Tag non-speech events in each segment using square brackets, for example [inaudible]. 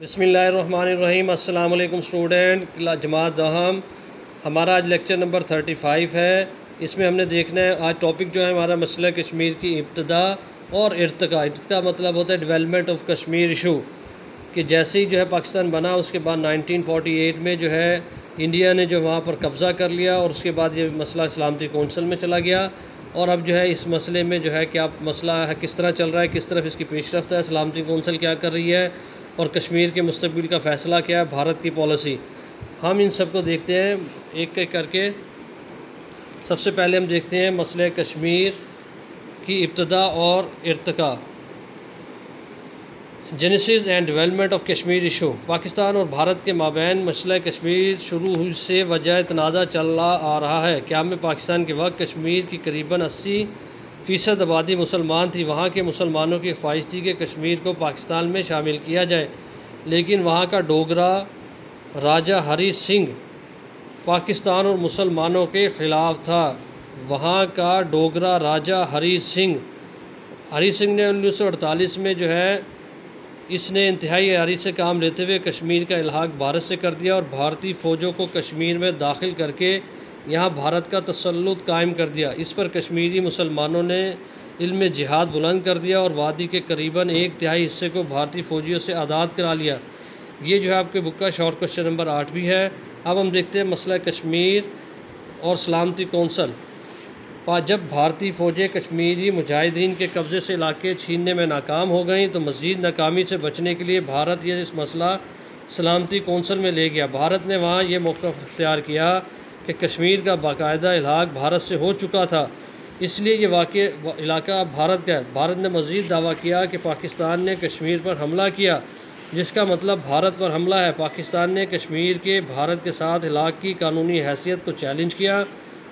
बसमीम अल्लाम स्टूडेंट जमात दहम हमारा आज लेक्चर नंबर थर्टी फाइव है। इसमें हमने देखना है, आज टॉपिक जो है हमारा मसला कश्मीर की इब्तदा और इरतका। इसका मतलब होता है डेवलपमेंट ऑफ़ कश्मीर इशू कि जैसे ही जो है पाकिस्तान बना, उसके बाद 1948 में जो है इंडिया ने जो वहाँ पर कब्ज़ा कर लिया और उसके बाद ये मसला सलामती कौंसल में चला गया। और अब जो है इस मसले में जो है क्या मसला है किस तरह चल रहा है, किस तरफ़ इसकी पेशरफ है सलामती कौंसल क्या कर रही है और कश्मीर के मुस्तबिल का फ़ैसला क्या है? भारत की पॉलिसी। हम इन सबको देखते हैं एक एक करके। सबसे पहले हम देखते हैं मसले कश्मीर की इब्तदा और इरतका। Genesis and development of Kashmir issue Pakistan और भारत के माबेन मसला कश्मीर शुरू से वजह तनाज़ा चल आ रहा है। क्या में पाकिस्तान के वक्त कश्मीर की करीबन अस्सी फ़ीसद आबादी मुसलमान थी। वहाँ के मुसलमानों की ख्वाहिश थी कि कश्मीर को पाकिस्तान में शामिल किया जाए। लेकिन वहाँ का डोगरा राजा हरी सिंह पाकिस्तान और मुसलमानों के ख़िलाफ़ था। वहाँ का डोगरा राजा हरी सिंह हरी सिंह ने उन्नीस सौ अड़तालीस में जो है, इसने इंतहाई यारी से काम लेते हुए कश्मीर का इलाहाक भारत से कर दिया और भारतीय फ़ौजों को कश्मीर में दाखिल करके यहाँ भारत का तसलुत कायम कर दिया। इस पर कश्मीरी मुसलमानों ने इल्म जिहाद बुलंद कर दिया और वादी के करीबन एक तिहाई हिस्से को भारतीय फ़ौजियों से आज़ाद करा लिया। ये जो है आपके बुक का शॉर्ट क्वेश्चन नंबर आठ भी है। अब हम देखते हैं मसला कश्मीर और सलामती कौंसल। जब भारतीय फ़ौजें कश्मीरी मुजाहिदीन के कब्ज़े से इलाके छीनने में नाकाम हो गई तो मज़ीद नाकामी से बचने के लिए भारत ये मसला सलामती कौंसल में ले गया। भारत ने वहाँ ये मौका अख्तियार किया कि कश्मीर का बाकायदा इलाक भारत से हो चुका था। इसलिए ये वाक़ इलाका भारत का है। भारत ने मज़ीद दावा किया कि पाकिस्तान ने कश्मीर पर हमला किया, जिसका मतलब भारत पर हमला है। पाकिस्तान ने कश्मीर के भारत के साथ इलाक की कानूनी हैसियत को चैलेंज किया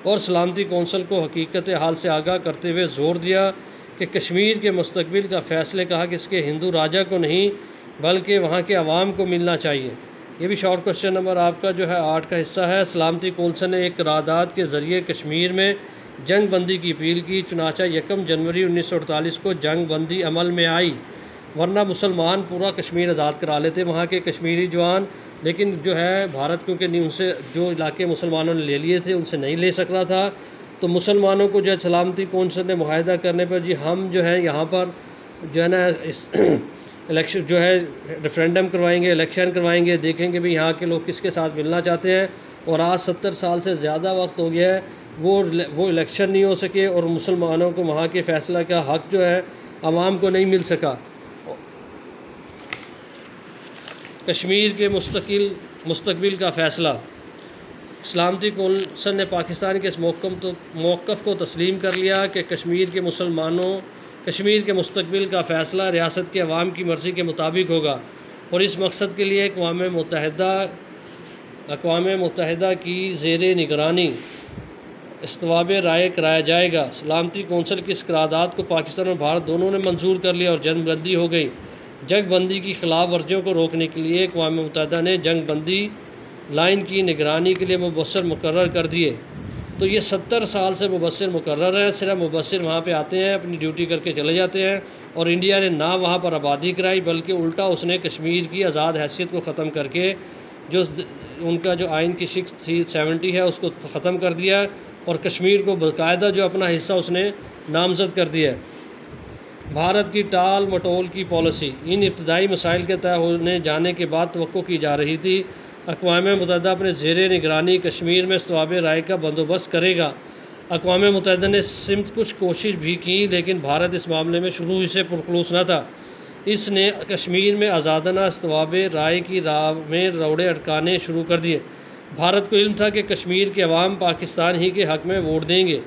और सलामती कौंसल को हकीकत हाल से आगाह करते हुए ज़ोर दिया कि कश्मीर के मुस्तबिल का फ़ैसले कहा कि इसके हिंदू राजा को नहीं, बल्कि वहाँ के आवाम को मिलना चाहिए। ये भी शॉर्ट क्वेश्चन नंबर आपका जो है आठ का हिस्सा है। सलामती कौंसल ने एक रादात के ज़रिए कश्मीर में जंग बंदी की अपील की। चुनाचा यकम जनवरी उन्नीस सौ अड़तालीस को जंग बंदी अमल में आई, वरना मुसलमान पूरा कश्मीर आज़ाद करा लेते वहाँ के कश्मीरी जवान। लेकिन जो है भारत, क्योंकि नहीं, उनसे जो इलाके मुसलमानों ने ले लिए थे, उनसे नहीं ले सक रहा था। तो मुसलमानों को जो है सलामती कौंसल ने माहिदा करने पर, जी हम जो है यहाँ पर जो है ना इस इलेक्शन जो है रेफरेंडम करवाएँगे इलेक्शन करवाएँगे, देखेंगे भी यहाँ के लोग किसके साथ मिलना चाहते हैं। और आज सत्तर साल से ज़्यादा वक्त हो गया है, वो वो इलेक्शन नहीं हो सके और मुसलमानों को वहाँ के फ़ैसला का हक जो है, आवाम को नहीं मिल सका। कश्मीर के मुस्तकिल मुस्तबिल का फ़ैसला। सलामती कौंसल ने पाकिस्तान के इस मौक़ तो मौक़ को तस्लीम कर लिया कि कश्मीर के मुसलमानों कश्मीर के मुस्तबिल का फ़ैसला रियासत के अवाम की मर्ज़ी के मुताबिक होगा और इस मकसद के लिए अकवा मुतहदा अकवा मुतहदा की जेर निगरानी, इस्तवाब राय कराया जाएगा। सलामती कौंसल की इस करारदाद को पाकिस्तान और भारत दोनों ने मंजूर कर लिया और जंग बंदी हो गई। जंग बंदी की खिलाफ वर्जियों को रोकने के लिए अकवा मुतहदा ने जंग बंदी लाइन की निगरानी के लिए मुबसर मुकर कर दिए। तो ये सत्तर साल से मुबसर मुकर हैं, सिर्फ़ मुबसर वहाँ पे आते हैं, अपनी ड्यूटी करके चले जाते हैं और इंडिया ने ना वहाँ पर आबादी कराई, बल्कि उल्टा उसने कश्मीर की आज़ाद हैसियत को ख़त्म करके जो उनका जो आइन की शिक्स थी सेवेंटी है, उसको ख़त्म कर दिया और कश्मीर को बाकायदा जो अपना हिस्सा उसने नामजद कर दिया है। भारत की टाल मटोल की पॉलिसी, इन इब्तदाई मसाइल के तय होने जाने के बाद तो की जा रही थी अकवा मुतहदा अपने जेर निगरानी कश्मीर में स्वाब राय का बंदोबस्त करेगा। अकवा मुतहदा ने सिमत कुछ कोशिश भी की, लेकिन भारत इस मामले में शुरू ही से पुरखलूस न था। इसने कश्मीर में आज़ादाना इस्तवाब राय की राह में रोड़े अटकाने शुरू कर दिए। भारत को इल्म था कि कश्मीर के अवाम पाकिस्तान ही के हक़ में वोट देंगे।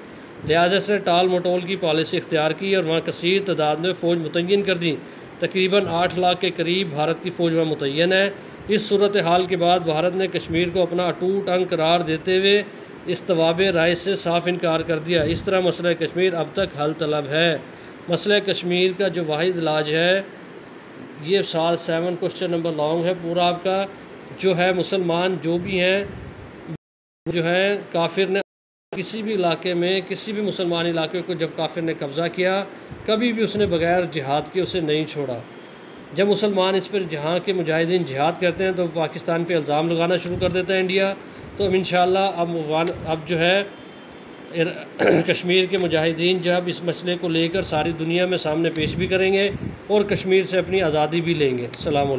लिहाजा इसने टाल मटोल की पॉलिसी इख्तियार की और वहाँ कसर तादाद में फ़ौज मुतन कर दी। तकरीबन आठ लाख के करीब भारत की फ़ौज वहाँ मुतन है। इस सूरत हाल के बाद भारत ने कश्मीर को अपना अटूट अंग करार देते हुए इस तवाब राय से साफ़ इनकार कर दिया। इस तरह मसला कश्मीर अब तक हल तलब है। मसला कश्मीर का जो वाद इलाज है, ये साल सेवन क्वेश्चन नंबर लॉन्ग है पूरा आपका। जो है मुसलमान, जो भी हैं, जो है, काफिर ने किसी भी इलाके में, किसी भी मुसलमान इलाके को जब काफिर ने कब्ज़ा किया, कभी भी उसने बग़ैर जिहाद के उसे नहीं छोड़ा। जब मुसलमान इस पर जहाँ के मुजाहिदीन जिहाद करते हैं तो पाकिस्तान पर इल्ज़ाम लगाना शुरू कर देता है इंडिया। तो अब इन अब अब जो है [clears throat] कश्मीर के मुजाहिदीन जब इस मसले को लेकर सारी दुनिया में सामने पेश भी करेंगे और कश्मीर से अपनी आज़ादी भी लेंगे। अल्लाम